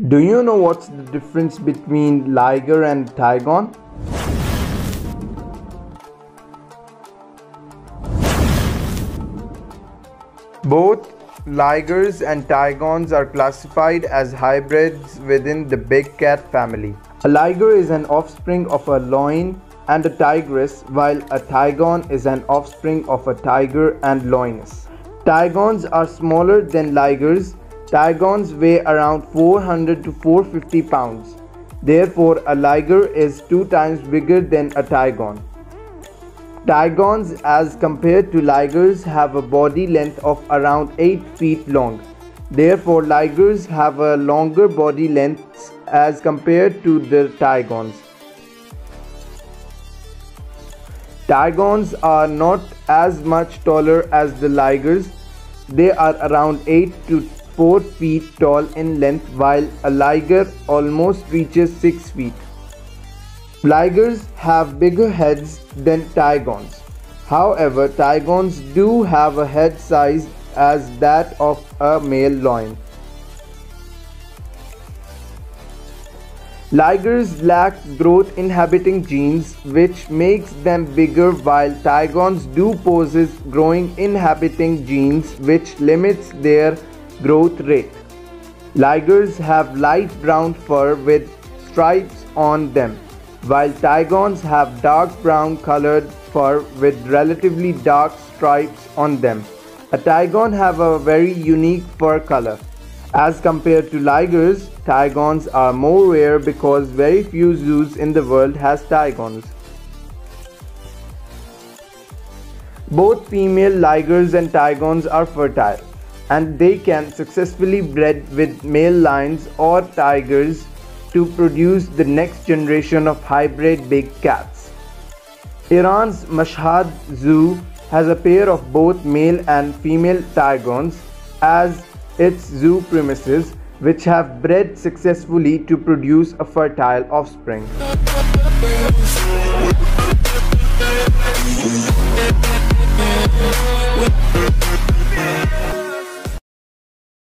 Do you know what's the difference between liger and tigon? Both ligers and tigons are classified as hybrids within the big cat family. A liger is an offspring of a loin and a tigress while a tigon is an offspring of a tiger and lioness. Tigons are smaller than ligers. Tigons weigh around 400 to 450 pounds. Therefore, a liger is two times bigger than a tigon. Tigons as compared to ligers have a body length of around 8 feet long. Therefore, ligers have a longer body length as compared to the tigons. Tigons are not as much taller as the ligers. They are around 8 to 4 feet tall in length while a liger almost reaches 6 feet. Ligers have bigger heads than tigons. However, tigons do have a head size as that of a male lion. Ligers lack growth inhibiting genes which makes them bigger while tigons do possess growing inhibiting genes which limits their growth rate. Ligers have light brown fur with stripes on them while tigons have dark brown colored fur with relatively dark stripes on them. A tigon have a very unique fur color. As compared to ligers, tigons are more rare because very few zoos in the world has tigons. Both female ligers and tigons are fertile and they can successfully bred with male lions or tigers to produce the next generation of hybrid big cats. Iran's Mashhad Zoo has a pair of both male and female tigons as its zoo premises which have bred successfully to produce a fertile offspring.